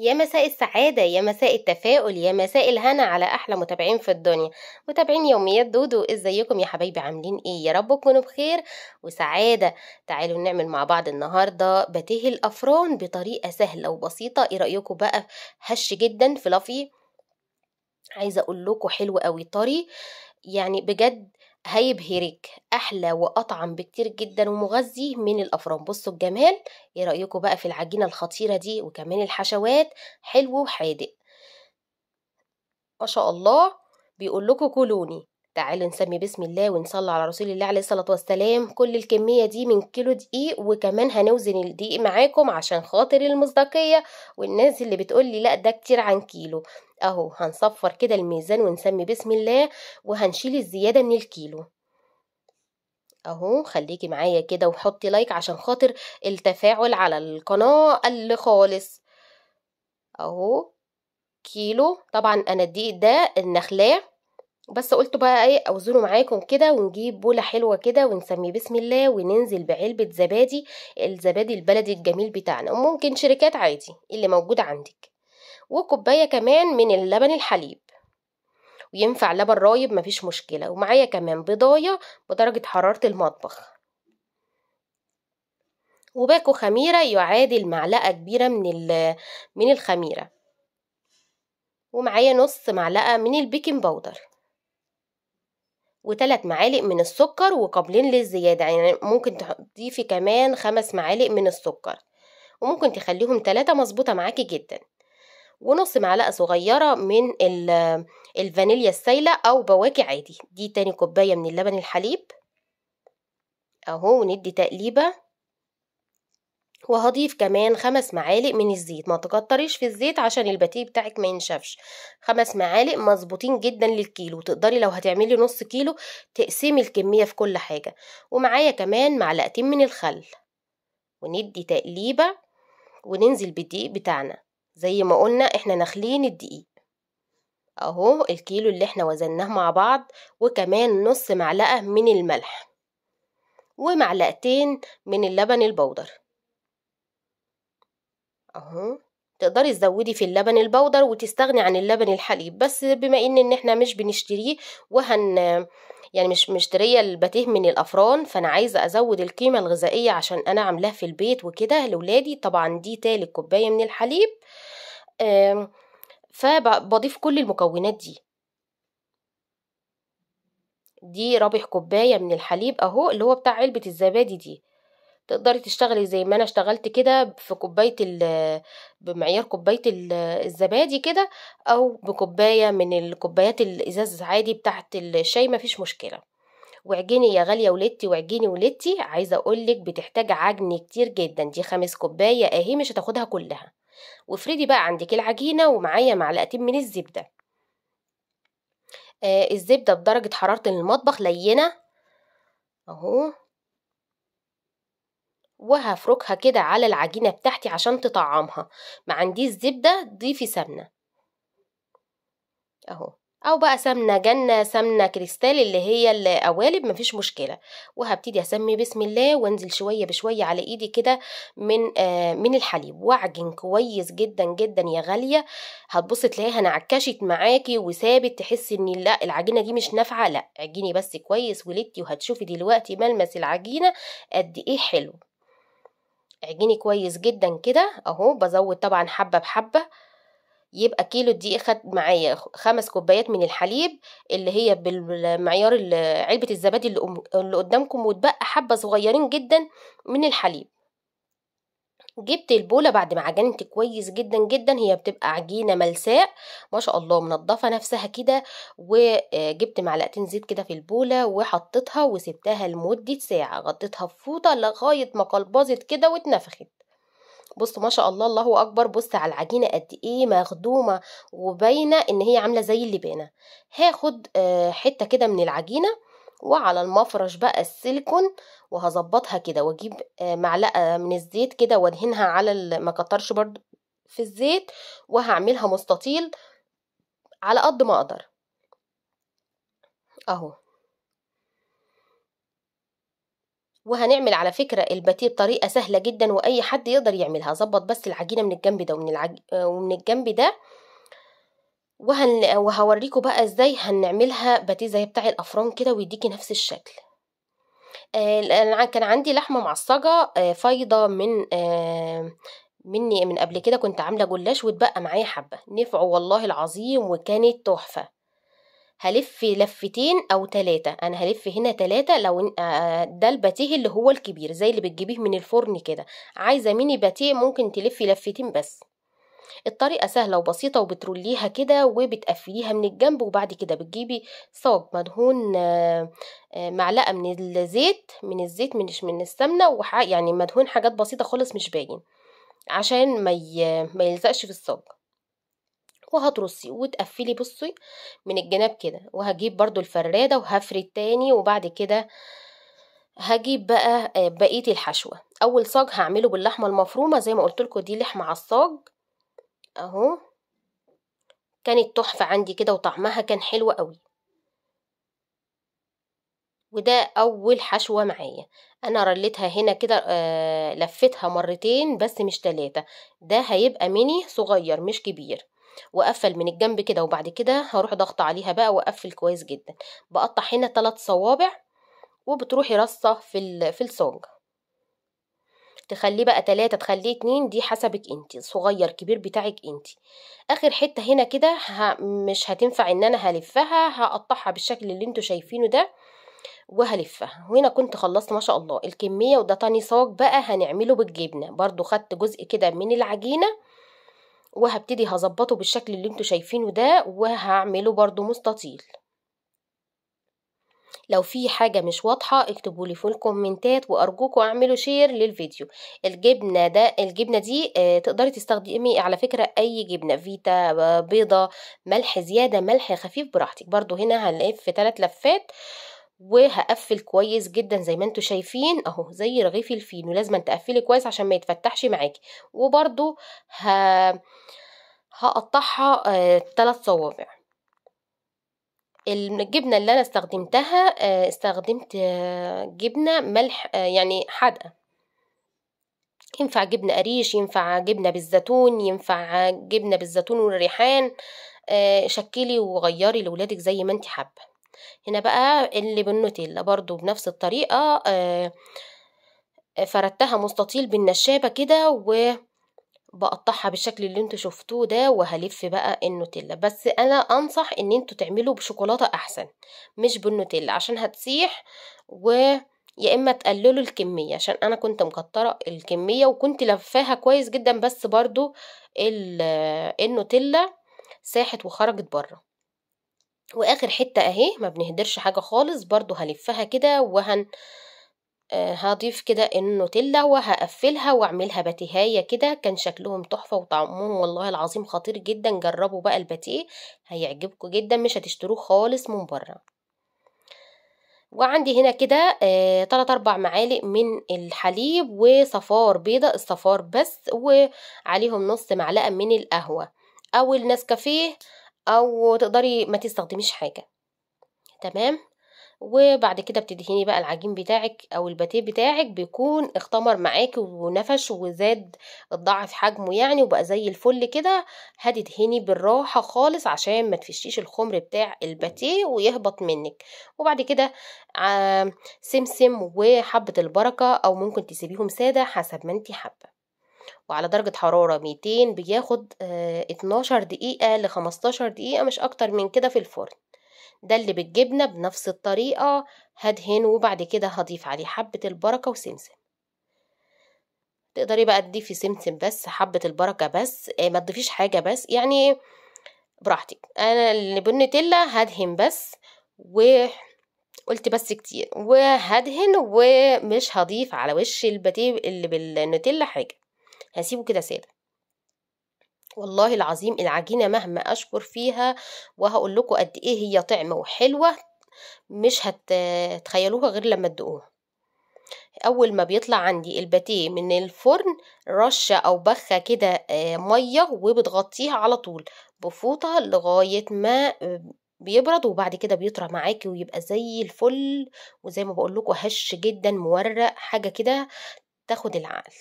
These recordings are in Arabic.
يا مساء السعادة يا مساء التفاؤل يا مساء الهنا على أحلى متابعين في الدنيا. متابعين يوميات دودو إزيكم يا حبايبي؟ عاملين إيه؟ يا رب تكونوا بخير وسعادة. تعالوا نعمل مع بعض النهاردة بتيه الأفران بطريقة سهلة وبسيطة. إيه رأيكم بقى هش جدا فلافي؟ عايزة أقول لكم حلو قوي. طري يعني بجد هيبهرك أحلى وأطعم بكتير جدا ومغذي من الأفران بصوا الجمال إيه رأيكم بقى في العجينة الخطيرة دي وكمان الحشوات؟ حلو وحادق. ما شاء الله بيقول لكم كلوني. تعالوا نسمي بسم الله ونصلي على رسول الله عليه الصلاة والسلام. كل الكمية دي من كيلو دقيق وكمان هنوزن الدقيق معاكم عشان خاطر المصداقية. والناس اللي بتقول لي لا ده كتير عن كيلو. أهو هنصفر كده الميزان ونسمي بسم الله وهنشيل الزيادة من الكيلو. أهو خليكي معايا كده وحطي لايك عشان خاطر التفاعل على القناة قل خالص. أهو كيلو. طبعا أنا الدقيق ده النخلاه بس قلت بقى إيه أوزنه معاكم كده ونجيب بولة حلوة كده ونسمي بسم الله وننزل بعلبة زبادي الزبادي البلدي الجميل بتاعنا وممكن شركات عادي اللي موجود عندك. وكوباية كمان من اللبن الحليب. وينفع لبن رايب مفيش مشكلة ومعايا كمان بيضاية بدرجة حرارة المطبخ. وباكو خميرة يعادل معلقة كبيرة من من الخميرة. ومعايا نص معلقة من ال baking powder. وثلاث معالق من السكر وقابلين للزيادة. يعني ممكن تضيفي كمان خمس معالق من السكر. وممكن تخليهم ثلاثة مظبوطة معاكي جدا. ونص معلقة صغيرة من الفانيليا السايلة أو بواكي عادي. دي تاني كوباية من اللبن الحليب. أهو وندي تقليبة. وهضيف كمان خمس معالق من الزيت. ما تكتريش في الزيت عشان الباتيه بتاعك ما ينشفش. خمس معالق مظبوطين جدا للكيلو. تقدري لو هتعملي نص كيلو تقسمي الكمية في كل حاجة. ومعايا كمان معلقتين من الخل. وندي تقليبة وننزل بالدقيق بتاعنا. زي ما قلنا إحنا نخلين الدقيق. أهو الكيلو اللي إحنا وزناه مع بعض. وكمان نص معلقة من الملح. ومعلقتين من اللبن البودر. اهو تقدري تزودي في اللبن البودر وتستغني عن اللبن الحليب بس بما إن إن إحنا مش بنشتريه وهن يعني مش مشترية الباتيه من الأفران فأنا عايزة أزود القيمة الغذائية عشان أنا عاملاه في البيت وكده لولادي طبعا دي تالت كوباية من الحليب. فبضيف كل المكونات دي. دي رابع كوباية من الحليب أهو اللي هو بتاع علبة الزبادي دي. تقدري تشتغلي زي ما أنا اشتغلت كده في كوباية بمعيار كوباية الزبادي كده أو بكوباية من الكوبايات الإزاز عادي بتاعت الشاي مفيش مشكلة. وعجيني يا غالية ولدتي وعجيني ولدتي عايزة أقولك بتحتاج عجن كتير جدا دي خمس كوباية أهي مش هتاخدها كلها. وافردي بقى عندك العجينة ومعايا معلقتين من الزبدة. آه الزبدة بدرجة حرارة المطبخ لينة. أهو. وهفركها كده على العجينة بتاعتي عشان تطعمها. ما عنديش زبدة ضيفي سمنة. أهو. أو بقى سمنة جنة سمنة كريستال اللي هي القوالب مفيش مشكلة. وهبتدي أسمي بسم الله وأنزل شوية بشوية على إيدي كده من آه من الحليب. واعجن كويس جدا جدا يا غالية. هتبص تلاقيها انعكشت معاكي وثابت تحسي إن لأ العجينة دي مش نافعة. لأ عجيني بس كويس ولدتي وهتشوفي دلوقتي ملمس العجينة قد إيه حلو. عجيني كويس جدا كده أهو بزود طبعا حبة بحبة يبقى كيلو الدقيق خد معايا خمس كوبايات من الحليب اللي هي بالمعيار علبة الزبادي اللي قدامكم وتبقى حبة صغيرين جدا من الحليب. جبت البولة بعد ما عجنت كويس جدا جدا هي بتبقى عجينة ملساء ما شاء الله منضفة نفسها كده وجبت معلقتين زيت كده في البولة وحطيتها وسبتها لمدة ساعة غطيتها بفوطة لغاية ما قلبظت كده واتنفخت. بصوا ما شاء الله الله أكبر بص على العجينة قد إيه مخدومة وباينة إن هي عاملة زي اللبانة. هاخد حتة كده من العجينة وعلى المفرش بقى السيليكون وهظبطها كده وأجيب معلقة من الزيت كده وأدهنها على ما كترش برضو في الزيت وهعملها مستطيل على قد ما أقدر. أهو. وهنعمل على فكرة الباتيه بطريقة سهلة جدا وأي حد يقدر يعملها. ظبط بس العجينة من الجنب ده ومن, العج... ومن الجنب ده وهن... وهوريكم بقى إزاي هنعملها باتيه زي بتاع الأفران كده ويديكي نفس الشكل. آه كان عندي لحمة معصجة آه فايضة من آه مني من قبل كده كنت عاملة جلاش واتبقى معايا حبة. نفعوا والله العظيم وكانت تحفة. هلف لفتين أو تلاتة. أنا هلف هنا تلاتة لو ده الباتيه اللي هو الكبير زي اللي بتجيبيه من الفرن كده. عايزة ميني باتيه ممكن تلفي لفتين بس. الطريقة سهلة وبسيطة وبتروليها كده وبتقفليها من الجنب وبعد كده بتجيبي صاج مدهون معلقة من الزيت من الزيت مش من السمنة وح يعني مدهون حاجات بسيطة خالص مش باين عشان ما ما يلزقش في الصاج وهترصي وتقفلي بصي من الجناب كده. وهجيب برضو الفرادة وهفرد تاني وبعد كده هجيب بقى بقية الحشوة. أول صاج هعمله باللحمة المفرومة زي ما قلت لكم دي لحمة على الصاج. أهو. كانت تحفة عندي كده وطعمها كان حلو قوي. وده أول حشوة معايا. أنا رليتها هنا كده آه لفتها مرتين بس مش تلاتة. ده هيبقى ميني صغير مش كبير. واقفل من الجنب كده وبعد كده هروح ضغط عليها بقى وأقفل كويس جدا. بقطع هنا ثلاث صوابع وبتروحي رصة في في الصاج. تخليه بقى تلاتة تخليه اتنين دي حسبك انتي صغير كبير بتاعك انتي. آخر حتة هنا كده مش هتنفع ان أنا هلفها هقطعها بالشكل اللي أنتوا شايفينه ده وهلفها. وهنا كنت خلصت ما شاء الله. الكمية وده تاني صاج بقى هنعمله بالجبنة. برضو خدت جزء كده من العجينة وهبتدي هظبطه بالشكل اللي أنتوا شايفينه ده وهعمله برضو مستطيل. لو في حاجة مش واضحة اكتبوا لي في الكومنتات وأرجوكم اعملوا share للفيديو. الجبنة ده الجبنة دي آه تقدري تستخدمي على فكرة أي جبنة فيتا بيضة ملح زيادة ملح خفيف براحتك. برضو هنا هنلف ثلاث لفات وهقفل كويس جدا زي ما أنتوا شايفين. أهو زي رغيف الفينو. لازم تقفلي كويس عشان ما يتفتحش معاكي. وبرضو ه... هقطعها آه ثلاث صوابع. الجبنة اللي أنا استخدمتها آه استخدمت آه جبنة ملح آه يعني حادقة. ينفع جبنة قريش ينفع جبنة بالزيتون ينفع جبنة بالزيتون والريحان شكلي وغيري لولادك زي ما انت حابة. هنا بقى اللي بالنوتيلا برضو بنفس الطريقة فردتها مستطيل بالنشابة كده وبقطعها بالشكل اللي أنتوا شفتوه ده وهلف بقى النوتيلا. بس أنا أنصح إن أنتوا تعملوا بشوكولاتة أحسن مش بالنوتيلا عشان هتسيح و يا إما تقللوا الكمية عشان أنا كنت مكترة الكمية وكنت لفاها كويس جدا بس برضو النوتيلا ساحت وخرجت بره وآخر حتة أهي ما بنهدرش حاجة خالص برضو هلفها كده وهن هضيف كده النوتيلا وهقفلها واعملها باتيهاية كده. كان شكلهم تحفة وطعمهم والله العظيم خطير جدا. جربوا بقى الباتيه هيعجبكم جدا. مش هتشتروه خالص من بره. وعندي هنا كده آه تلات أربع معالق من الحليب وصفار بيضة الصفار بس وعليهم نص معلقة من القهوة أو النسكافيه أو تقدري ما تستخدميش حاجة. تمام؟ وبعد كده بتدهني بقى العجين بتاعك أو الباتيه بتاعك بيكون اختمر معاكي ونفش وزاد اتضاعف حجمه يعني وبقى زي الفل كده. هتدهني بالراحة خالص عشان ما تفشيش الخمر بتاع الباتيه ويهبط منك. وبعد كده سمسم وحبة البركة أو ممكن تسيبيهم سادة حسب ما انتي حابة. وعلى درجة حرارة 200 بياخد آه 12 دقيقة ل 15 دقيقة مش أكتر من كده في الفرن. ده اللي بالجبنة بنفس الطريقة هدهنه وبعد كده هضيف عليه حبة البركة وسمسم. تقدري بقى تضيفي سمسم بس حبة البركة بس آه ما تضيفيش حاجة بس يعني براحتك. أنا اللي بالنوتيلا هدهن بس و قلت بس كتير وهدهن ومش هضيف على وش الباتيه اللي بالنوتيلا حاجة. هسيبه كده سادة. والله العظيم العجينة مهما أشكر فيها وهقول لكم قد إيه هي طعمة وحلوة مش هتتخيلوها غير لما تدوقوها. أول ما بيطلع عندي الباتيه من الفرن رشة أو بخة كده مية وبتغطيها على طول بفوطة لغاية ما بيبرد وبعد كده بيطرى معاكي ويبقى زي الفل وزي ما بقول لكم هش جدا مورق حاجة كده تاخد العقل.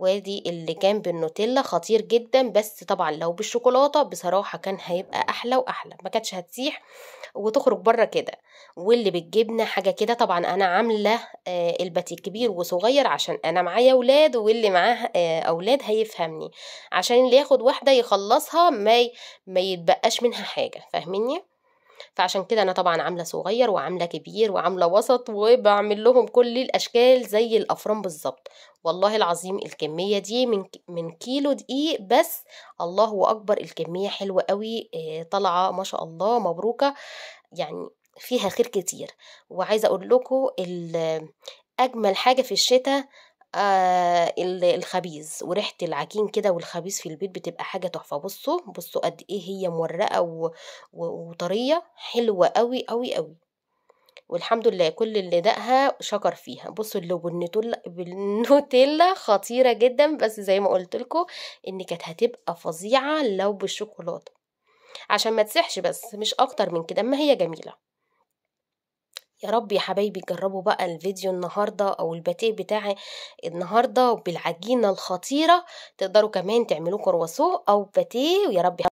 وادي اللي كان بالنوتيلا خطير جدا بس طبعا لو بالشوكولاتة بصراحة كان هيبقى أحلى وأحلى ما كانتش هتسيح وتخرج بره كده. واللي بالجبنه حاجة كده طبعا أنا عاملة آه، الباتيه كبير وصغير عشان أنا معايا أولاد واللي معاه آه، أولاد هيفهمني. عشان اللي ياخد واحدة يخلصها ما ما يتبقاش منها حاجة فاهميني؟ فعشان كده أنا طبعا عاملة صغير وعاملة كبير وعاملة وسط وبعمل لهم كل الأشكال زي الافران بالظبط. والله العظيم الكمية دي من من كيلو دقيق بس. الله أكبر الكمية حلوة قوي آه، طالعة ما شاء الله مبروكة. يعني فيها خير كتير. وعايزة أقول لكم أجمل حاجة في الشتاء آه ال- الخبيز وريحة العجين كده والخبيز في البيت بتبقى حاجة تحفة. بصوا بصوا قد إيه هي مورقة. وطرية حلوة قوي قوي قوي والحمد لله كل اللي دقها شكر فيها. بصوا اللي بالنوتيلا خطيرة جدا بس زي ما قلت لكم إن كانت هتبقى فظيعة لو بالشوكولاتة. عشان ما تسحش بس مش أكتر من كده ما هي جميلة. يا رب يا حبايبي جربوا بقى الفيديو النهارده أو الباتيه بتاعي النهارده بالعجينة الخطيرة تقدروا كمان تعملوه كرواسون أو باتيه ويا رب